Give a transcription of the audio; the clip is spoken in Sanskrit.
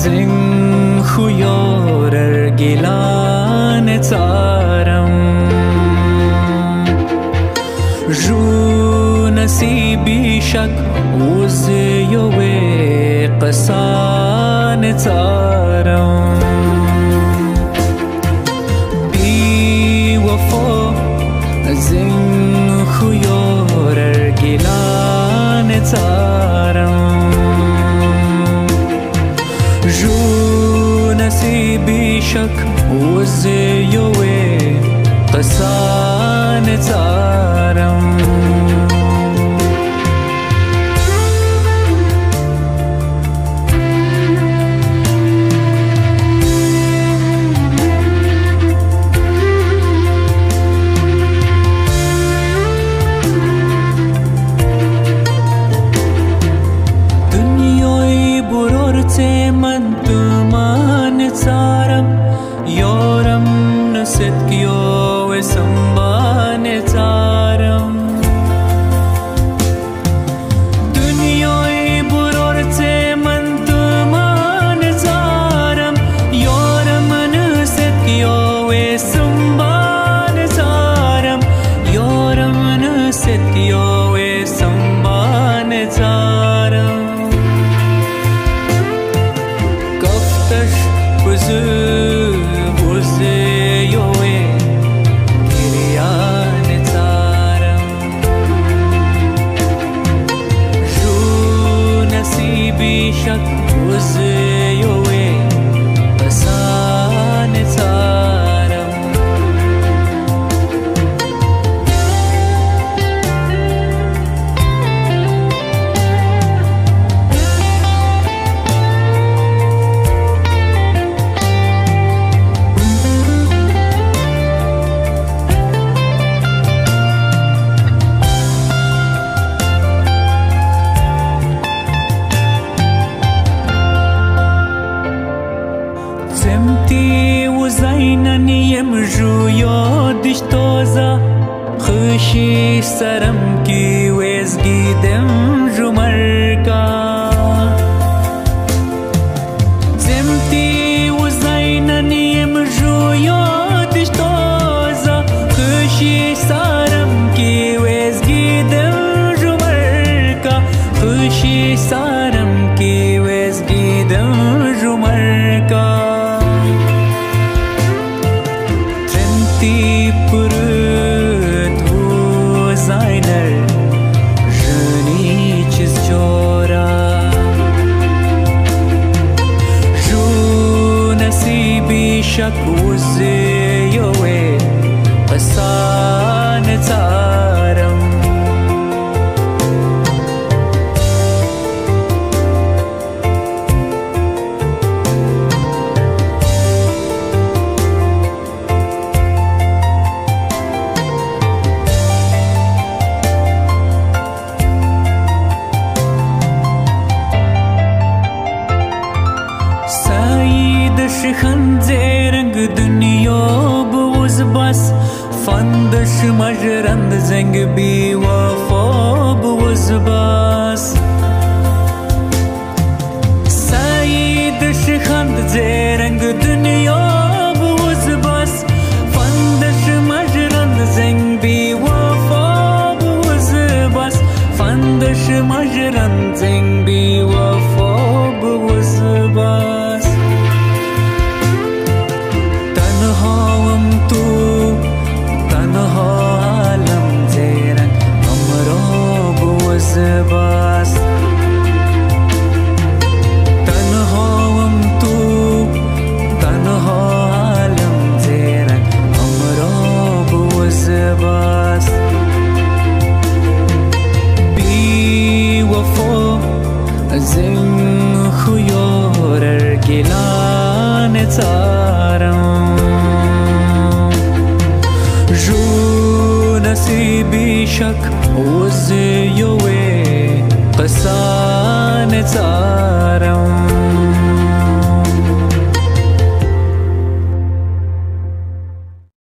सृंहुयोर गिला न चारम् शक नसि बिषक् ूनसि भीषख ओसे योवे तसान मानसारं योरं न सिद्ध्यो वयसम् soon. جویا دیشتازا خوشی سرم کی ویزگی دم دشمجرند زنگ بی وفا بوزبا Jo nasibi shak was your way.